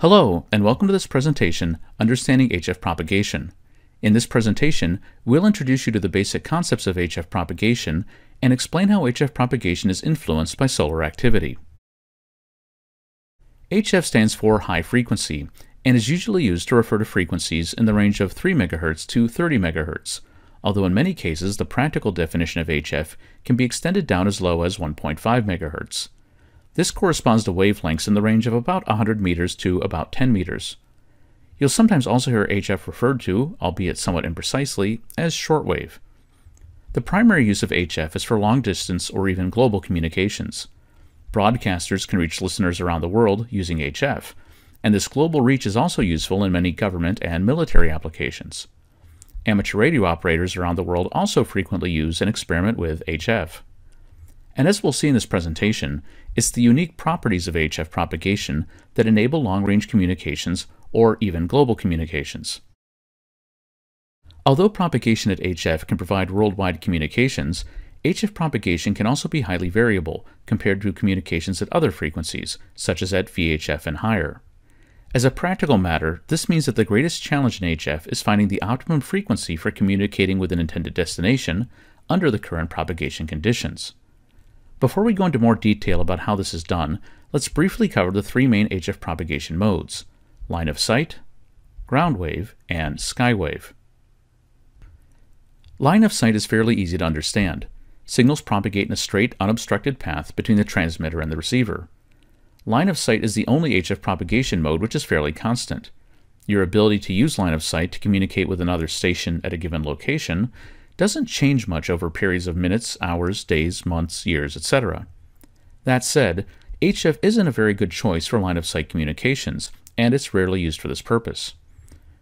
Hello, and welcome to this presentation, Understanding HF Propagation. In this presentation, we'll introduce you to the basic concepts of HF propagation and explain how HF propagation is influenced by solar activity. HF stands for high frequency and is usually used to refer to frequencies in the range of 3 MHz to 30 MHz, although in many cases the practical definition of HF can be extended down as low as 1.5 MHz. This corresponds to wavelengths in the range of about 100 meters to about 10 meters. You'll sometimes also hear HF referred to, albeit somewhat imprecisely, as shortwave. The primary use of HF is for long distance or even global communications. Broadcasters can reach listeners around the world using HF, and this global reach is also useful in many government and military applications. Amateur radio operators around the world also frequently use and experiment with HF. And as we'll see in this presentation, it's the unique properties of HF propagation that enable long-range communications or even global communications. Although propagation at HF can provide worldwide communications, HF propagation can also be highly variable compared to communications at other frequencies, such as at VHF and higher. As a practical matter, this means that the greatest challenge in HF is finding the optimum frequency for communicating with an intended destination under the current propagation conditions. Before we go into more detail about how this is done, let's briefly cover the three main HF propagation modes line of sight, ground wave, and sky wave. Line of sight is fairly easy to understand. Signals propagate in a straight, unobstructed path between the transmitter and the receiver. Line of sight is the only HF propagation mode which is fairly constant. Your ability to use line of sight to communicate with another station at a given location doesn't change much over periods of minutes, hours, days, months, years, etc. That said, HF isn't a very good choice for line of sight communications, and it's rarely used for this purpose.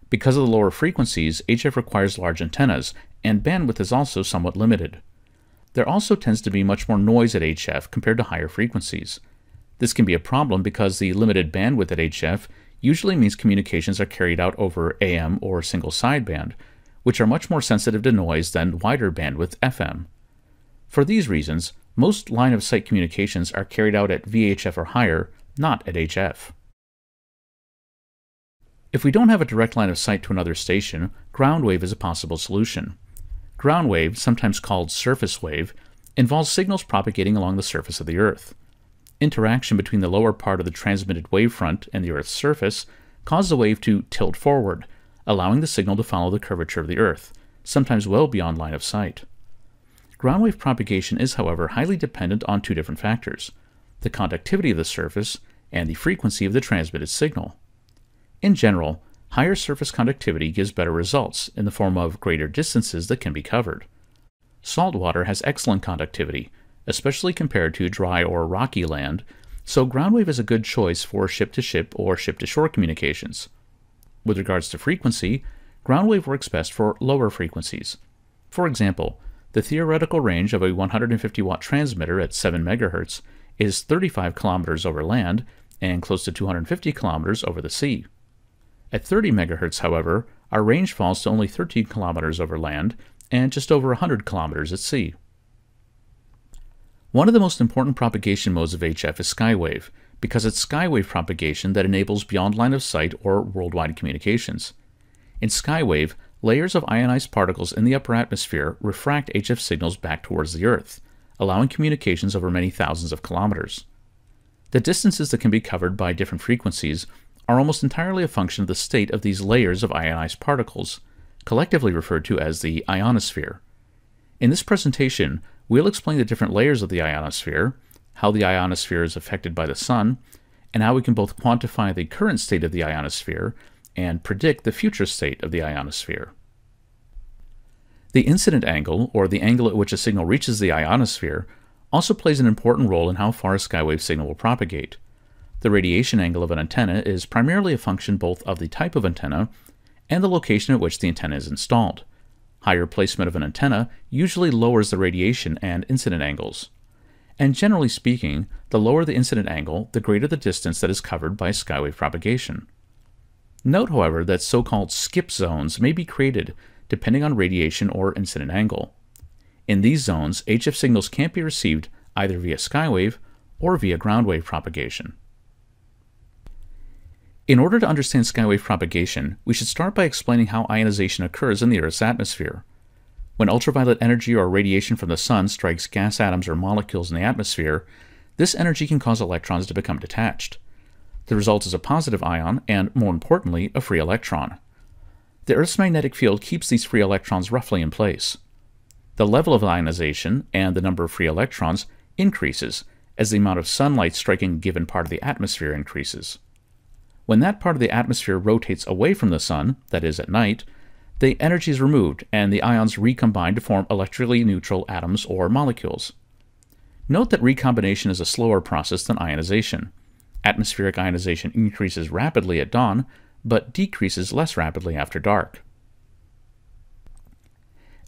Because of the lower frequencies, HF requires large antennas, and bandwidth is also somewhat limited. There also tends to be much more noise at HF compared to higher frequencies. This can be a problem because the limited bandwidth at HF usually means communications are carried out over AM or single sideband, which are much more sensitive to noise than wider bandwidth FM. For these reasons, most line of sight communications are carried out at VHF or higher, not at HF. If we don't have a direct line of sight to another station, ground wave is a possible solution. Ground wave, sometimes called surface wave, involves signals propagating along the surface of the Earth. Interaction between the lower part of the transmitted wavefront and the Earth's surface causes the wave to tilt forward, allowing the signal to follow the curvature of the Earth, sometimes well beyond line of sight. Ground wave propagation is, however, highly dependent on two different factors the conductivity of the surface and the frequency of the transmitted signal. In general, higher surface conductivity gives better results in the form of greater distances that can be covered. Salt water has excellent conductivity, especially compared to dry or rocky land, so ground wave is a good choice for ship to ship or ship to shore communications. With regards to frequency, ground wave works best for lower frequencies. For example, the theoretical range of a 150 watt transmitter at 7 MHz is 35 kilometers over land and close to 250 kilometers over the sea. At 30 MHz, however, our range falls to only 13 kilometers over land and just over 100 kilometers at sea. One of the most important propagation modes of HF is skywave, because it's skywave propagation that enables beyond line of sight or worldwide communications. In skywave, layers of ionized particles in the upper atmosphere refract HF signals back towards the Earth, allowing communications over many thousands of kilometers. The distances that can be covered by different frequencies are almost entirely a function of the state of these layers of ionized particles, collectively referred to as the ionosphere. In this presentation, we'll explain the different layers of the ionosphere, how the ionosphere is affected by the sun, and how we can both quantify the current state of the ionosphere and predict the future state of the ionosphere. The incident angle, or the angle at which a signal reaches the ionosphere, also plays an important role in how far a skywave signal will propagate. The radiation angle of an antenna is primarily a function both of the type of antenna and the location at which the antenna is installed. Higher placement of an antenna usually lowers the radiation and incident angles and generally speaking, the lower the incident angle, the greater the distance that is covered by skywave propagation. Note, however, that so-called skip zones may be created depending on radiation or incident angle. In these zones, HF signals can't be received either via skywave or via groundwave propagation. In order to understand skywave propagation, we should start by explaining how ionization occurs in the Earth's atmosphere. When ultraviolet energy or radiation from the sun strikes gas atoms or molecules in the atmosphere, this energy can cause electrons to become detached. The result is a positive ion and, more importantly, a free electron. The Earth's magnetic field keeps these free electrons roughly in place. The level of ionization and the number of free electrons increases as the amount of sunlight striking a given part of the atmosphere increases. When that part of the atmosphere rotates away from the sun, that is, at night, the energy is removed and the ions recombine to form electrically neutral atoms or molecules. Note that recombination is a slower process than ionization. Atmospheric ionization increases rapidly at dawn, but decreases less rapidly after dark.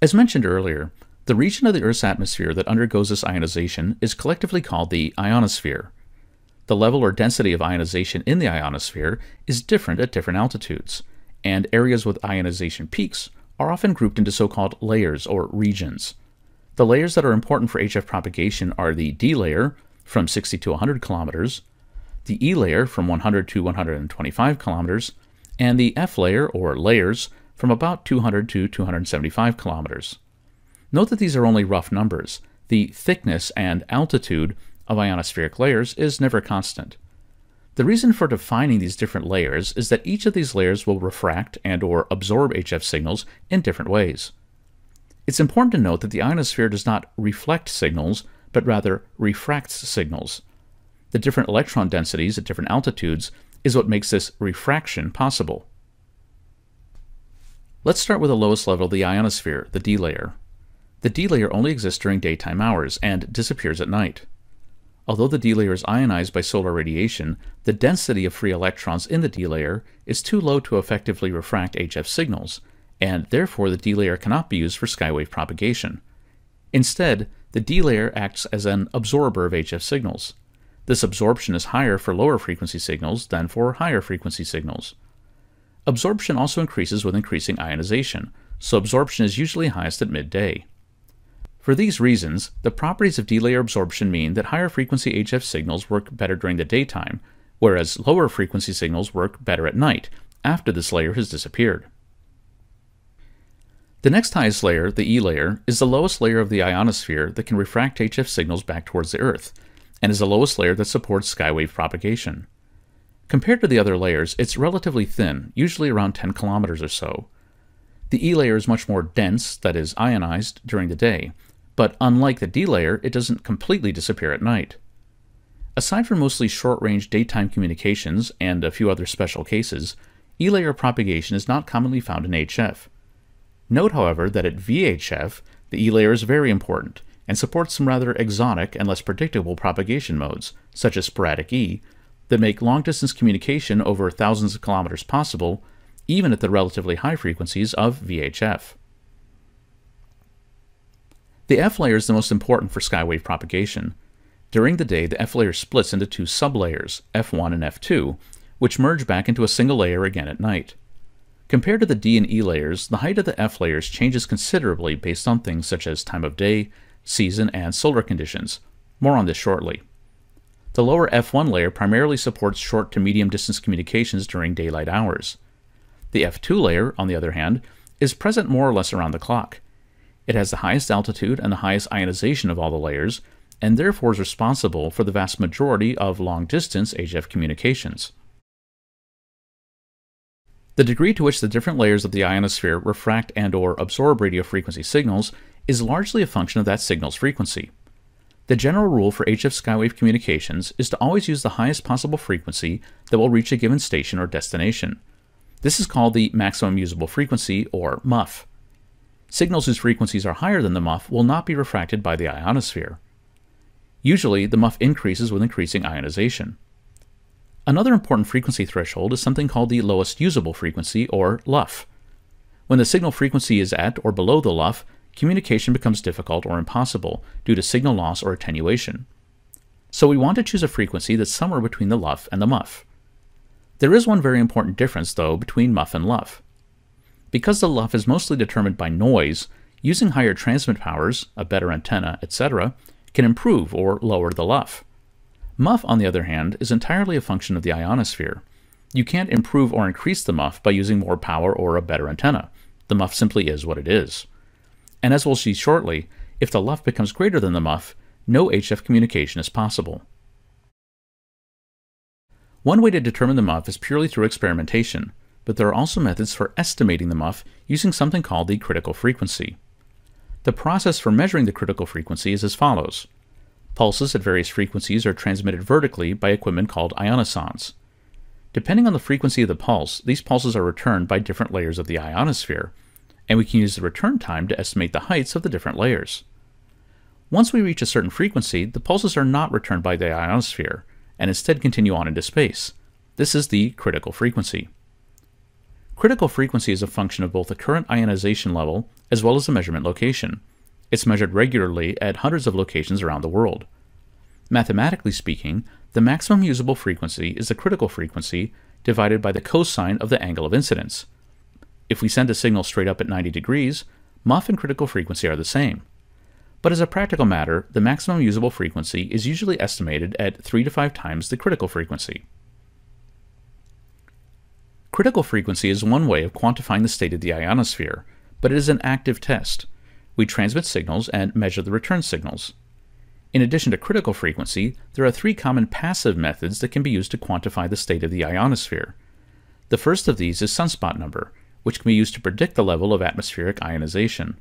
As mentioned earlier, the region of the Earth's atmosphere that undergoes this ionization is collectively called the ionosphere. The level or density of ionization in the ionosphere is different at different altitudes, and areas with ionization peaks are often grouped into so called layers or regions. The layers that are important for HF propagation are the D layer from 60 to 100 kilometers, the E layer from 100 to 125 kilometers, and the F layer or layers from about 200 to 275 kilometers. Note that these are only rough numbers. The thickness and altitude of ionospheric layers is never constant. The reason for defining these different layers is that each of these layers will refract and or absorb HF signals in different ways. It's important to note that the ionosphere does not reflect signals, but rather refracts signals. The different electron densities at different altitudes is what makes this refraction possible. Let's start with the lowest level of the ionosphere, the D layer. The D layer only exists during daytime hours and disappears at night. Although the D layer is ionized by solar radiation, the density of free electrons in the D layer is too low to effectively refract HF signals, and therefore the D layer cannot be used for skywave propagation. Instead, the D layer acts as an absorber of HF signals. This absorption is higher for lower frequency signals than for higher frequency signals. Absorption also increases with increasing ionization, so absorption is usually highest at midday. For these reasons, the properties of D-layer absorption mean that higher frequency HF signals work better during the daytime, whereas lower frequency signals work better at night, after this layer has disappeared. The next highest layer, the E layer, is the lowest layer of the ionosphere that can refract HF signals back towards the Earth, and is the lowest layer that supports skywave propagation. Compared to the other layers, it's relatively thin, usually around 10 kilometers or so. The E layer is much more dense, that is, ionized, during the day, but unlike the D layer, it doesn't completely disappear at night. Aside from mostly short range daytime communications and a few other special cases, E layer propagation is not commonly found in HF. Note, however, that at VHF, the E layer is very important and supports some rather exotic and less predictable propagation modes, such as sporadic E, that make long distance communication over thousands of kilometers possible, even at the relatively high frequencies of VHF. The F layer is the most important for skywave propagation. During the day, the F layer splits into two sublayers, F1 and F2, which merge back into a single layer again at night. Compared to the D and E layers, the height of the F layers changes considerably based on things such as time of day, season, and solar conditions. More on this shortly. The lower F1 layer primarily supports short to medium distance communications during daylight hours. The F2 layer, on the other hand, is present more or less around the clock. It has the highest altitude and the highest ionization of all the layers, and therefore is responsible for the vast majority of long distance HF communications. The degree to which the different layers of the ionosphere refract and or absorb radio frequency signals is largely a function of that signal's frequency. The general rule for HF skywave communications is to always use the highest possible frequency that will reach a given station or destination. This is called the maximum usable frequency, or MUF. Signals whose frequencies are higher than the MUF will not be refracted by the ionosphere. Usually, the MUF increases with increasing ionization. Another important frequency threshold is something called the lowest usable frequency, or LUF. When the signal frequency is at or below the LUF, communication becomes difficult or impossible due to signal loss or attenuation. So we want to choose a frequency that's somewhere between the LUF and the MUF. There is one very important difference, though, between MUF and LUF. Because the LUF is mostly determined by noise, using higher transmit powers, a better antenna, etc., can improve or lower the LUF. MUF, on the other hand, is entirely a function of the ionosphere. You can't improve or increase the MUF by using more power or a better antenna. The MUF simply is what it is. And as we'll see shortly, if the LUF becomes greater than the MUF, no HF communication is possible. One way to determine the MUF is purely through experimentation, but there are also methods for estimating the MUF using something called the critical frequency. The process for measuring the critical frequency is as follows. Pulses at various frequencies are transmitted vertically by equipment called ionosondes. Depending on the frequency of the pulse, these pulses are returned by different layers of the ionosphere, and we can use the return time to estimate the heights of the different layers. Once we reach a certain frequency, the pulses are not returned by the ionosphere, and instead continue on into space. This is the critical frequency. Critical frequency is a function of both the current ionization level as well as the measurement location. It's measured regularly at hundreds of locations around the world. Mathematically speaking, the maximum usable frequency is the critical frequency divided by the cosine of the angle of incidence. If we send a signal straight up at 90 degrees, MUF and critical frequency are the same. But as a practical matter, the maximum usable frequency is usually estimated at 3 to 5 times the critical frequency. Critical frequency is one way of quantifying the state of the ionosphere, but it is an active test. We transmit signals and measure the return signals. In addition to critical frequency, there are three common passive methods that can be used to quantify the state of the ionosphere. The first of these is sunspot number, which can be used to predict the level of atmospheric ionization.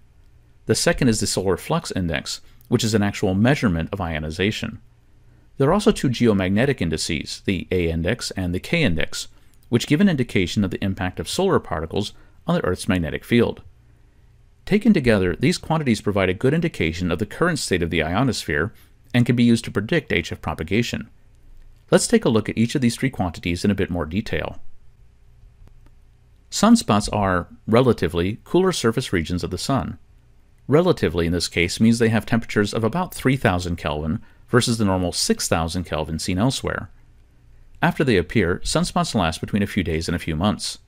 The second is the solar flux index, which is an actual measurement of ionization. There are also two geomagnetic indices, the A index and the K index, which give an indication of the impact of solar particles on the Earth's magnetic field. Taken together, these quantities provide a good indication of the current state of the ionosphere and can be used to predict HF propagation. Let's take a look at each of these three quantities in a bit more detail. Sunspots are, relatively, cooler surface regions of the Sun. Relatively in this case means they have temperatures of about 3000 Kelvin versus the normal 6000 Kelvin seen elsewhere. After they appear, sunspots last between a few days and a few months.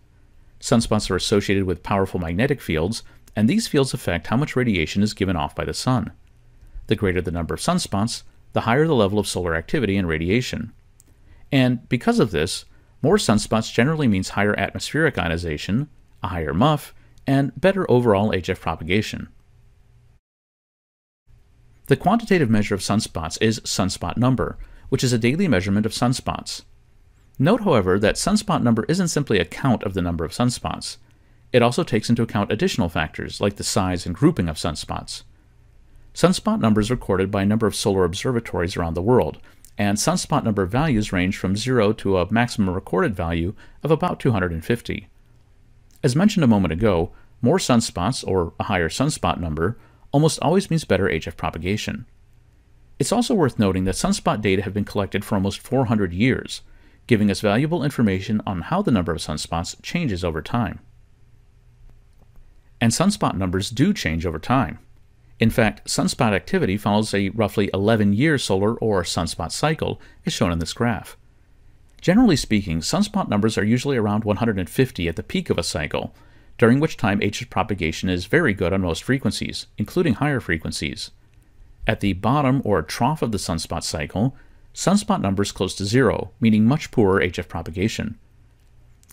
Sunspots are associated with powerful magnetic fields and these fields affect how much radiation is given off by the sun. The greater the number of sunspots, the higher the level of solar activity and radiation. And because of this, more sunspots generally means higher atmospheric ionization, a higher MUF, and better overall HF propagation. The quantitative measure of sunspots is sunspot number, which is a daily measurement of sunspots. Note, however, that sunspot number isn't simply a count of the number of sunspots. It also takes into account additional factors like the size and grouping of sunspots. Sunspot numbers are recorded by a number of solar observatories around the world, and sunspot number values range from 0 to a maximum recorded value of about 250. As mentioned a moment ago, more sunspots, or a higher sunspot number, almost always means better HF propagation. It's also worth noting that sunspot data have been collected for almost 400 years, giving us valuable information on how the number of sunspots changes over time and sunspot numbers do change over time. In fact, sunspot activity follows a roughly 11 year solar or sunspot cycle, as shown in this graph. Generally speaking, sunspot numbers are usually around 150 at the peak of a cycle, during which time HF propagation is very good on most frequencies, including higher frequencies. At the bottom or trough of the sunspot cycle, sunspot numbers close to zero, meaning much poorer HF propagation.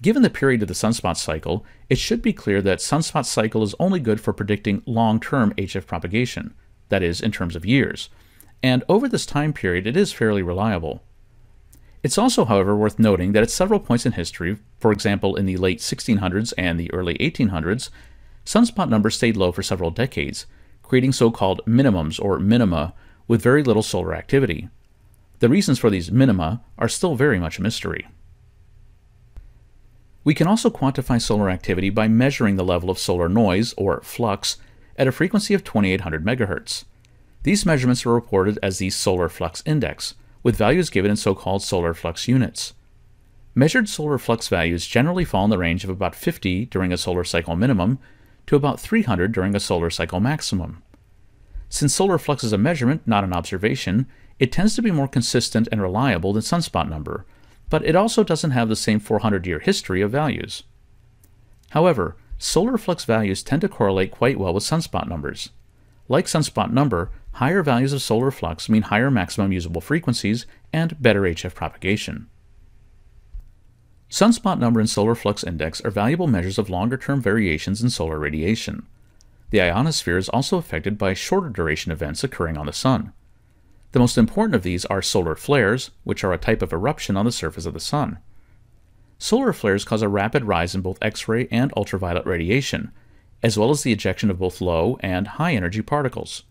Given the period of the sunspot cycle, it should be clear that sunspot cycle is only good for predicting long-term HF propagation, that is, in terms of years, and over this time period it is fairly reliable. It's also, however, worth noting that at several points in history, for example in the late 1600s and the early 1800s, sunspot numbers stayed low for several decades, creating so-called minimums or minima with very little solar activity. The reasons for these minima are still very much a mystery. We can also quantify solar activity by measuring the level of solar noise, or flux, at a frequency of 2800 MHz. These measurements are reported as the solar flux index, with values given in so-called solar flux units. Measured solar flux values generally fall in the range of about 50 during a solar cycle minimum to about 300 during a solar cycle maximum. Since solar flux is a measurement, not an observation, it tends to be more consistent and reliable than sunspot number, but it also doesn't have the same 400 year history of values. However, solar flux values tend to correlate quite well with sunspot numbers. Like sunspot number, higher values of solar flux mean higher maximum usable frequencies and better HF propagation. Sunspot number and solar flux index are valuable measures of longer term variations in solar radiation. The ionosphere is also affected by shorter duration events occurring on the Sun. The most important of these are solar flares, which are a type of eruption on the surface of the Sun. Solar flares cause a rapid rise in both X ray and ultraviolet radiation, as well as the ejection of both low and high energy particles.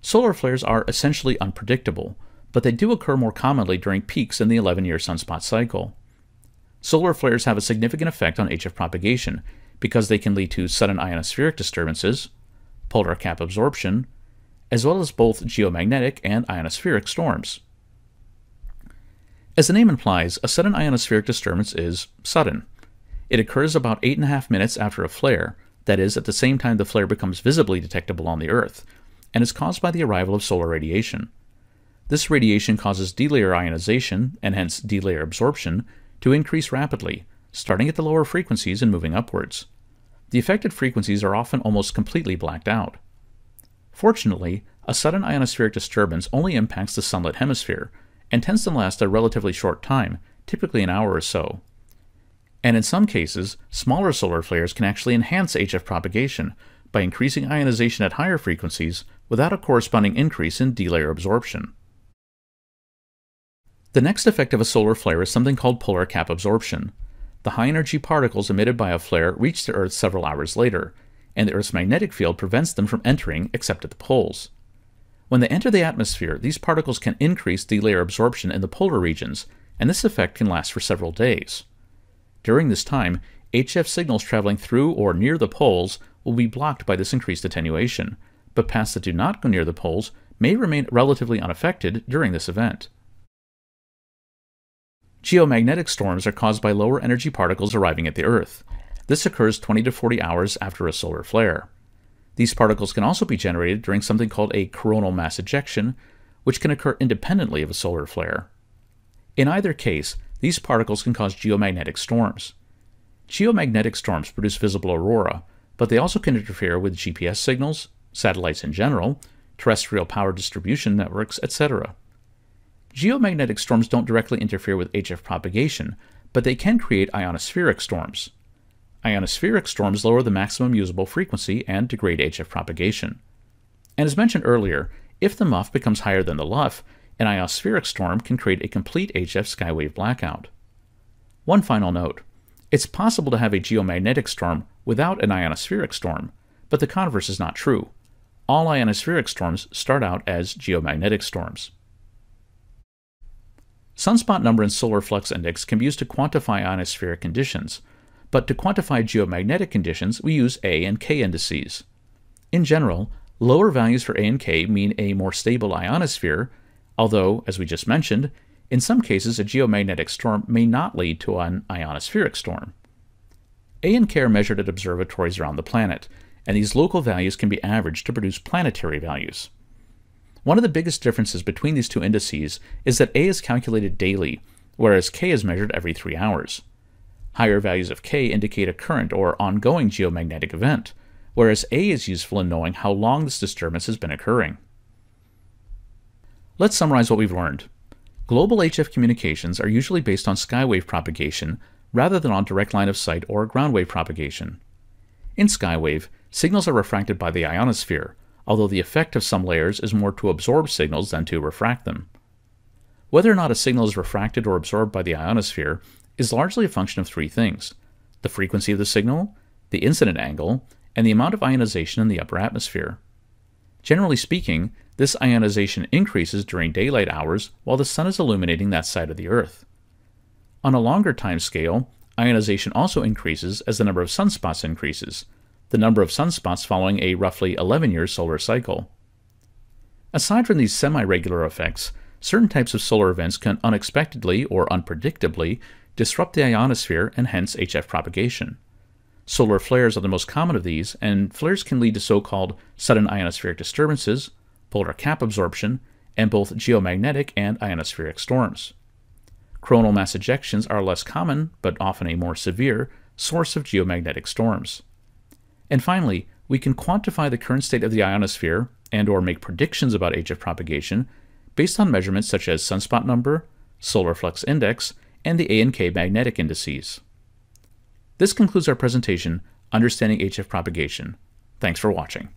Solar flares are essentially unpredictable, but they do occur more commonly during peaks in the 11 year sunspot cycle. Solar flares have a significant effect on HF propagation because they can lead to sudden ionospheric disturbances, polar cap absorption, as well as both geomagnetic and ionospheric storms. As the name implies, a sudden ionospheric disturbance is sudden. It occurs about 8.5 minutes after a flare, that is, at the same time the flare becomes visibly detectable on the Earth, and is caused by the arrival of solar radiation. This radiation causes D-layer ionization, and hence D-layer absorption, to increase rapidly, starting at the lower frequencies and moving upwards. The affected frequencies are often almost completely blacked out. Fortunately, a sudden ionospheric disturbance only impacts the sunlit hemisphere and tends to last a relatively short time, typically an hour or so. And in some cases, smaller solar flares can actually enhance HF propagation by increasing ionization at higher frequencies without a corresponding increase in D layer absorption. The next effect of a solar flare is something called polar cap absorption. The high energy particles emitted by a flare reach the Earth several hours later, and the Earth's magnetic field prevents them from entering except at the poles. When they enter the atmosphere, these particles can increase D layer absorption in the polar regions, and this effect can last for several days. During this time, HF signals traveling through or near the poles will be blocked by this increased attenuation, but paths that do not go near the poles may remain relatively unaffected during this event. Geomagnetic storms are caused by lower energy particles arriving at the Earth. This occurs 20 to 40 hours after a solar flare. These particles can also be generated during something called a coronal mass ejection, which can occur independently of a solar flare. In either case, these particles can cause geomagnetic storms. Geomagnetic storms produce visible aurora, but they also can interfere with GPS signals, satellites in general, terrestrial power distribution networks, etc. Geomagnetic storms don't directly interfere with HF propagation, but they can create ionospheric storms. Ionospheric storms lower the maximum usable frequency and degrade HF propagation. And as mentioned earlier, if the MUF becomes higher than the LUF, an ionospheric storm can create a complete HF skywave blackout. One final note it's possible to have a geomagnetic storm without an ionospheric storm, but the converse is not true. All ionospheric storms start out as geomagnetic storms. Sunspot number and solar flux index can be used to quantify ionospheric conditions, but to quantify geomagnetic conditions, we use A and K indices. In general, lower values for A and K mean a more stable ionosphere, although, as we just mentioned, in some cases a geomagnetic storm may not lead to an ionospheric storm. A and K are measured at observatories around the planet, and these local values can be averaged to produce planetary values. One of the biggest differences between these two indices is that A is calculated daily, whereas K is measured every three hours. Higher values of K indicate a current or ongoing geomagnetic event, whereas A is useful in knowing how long this disturbance has been occurring. Let's summarize what we've learned. Global HF communications are usually based on skywave propagation rather than on direct line of sight or ground wave propagation. In skywave, signals are refracted by the ionosphere, although the effect of some layers is more to absorb signals than to refract them. Whether or not a signal is refracted or absorbed by the ionosphere is largely a function of three things the frequency of the signal, the incident angle, and the amount of ionization in the upper atmosphere. Generally speaking, this ionization increases during daylight hours while the sun is illuminating that side of the Earth. On a longer time scale, ionization also increases as the number of sunspots increases, the number of sunspots following a roughly 11 year solar cycle. Aside from these semi regular effects, certain types of solar events can unexpectedly or unpredictably disrupt the ionosphere and hence HF propagation. Solar flares are the most common of these, and flares can lead to so called sudden ionospheric disturbances, polar cap absorption, and both geomagnetic and ionospheric storms. Coronal mass ejections are less common, but often a more severe, source of geomagnetic storms. And finally, we can quantify the current state of the ionosphere and or make predictions about HF propagation based on measurements such as sunspot number, solar flux index, and the A and K magnetic indices. This concludes our presentation, Understanding HF Propagation. Thanks for watching.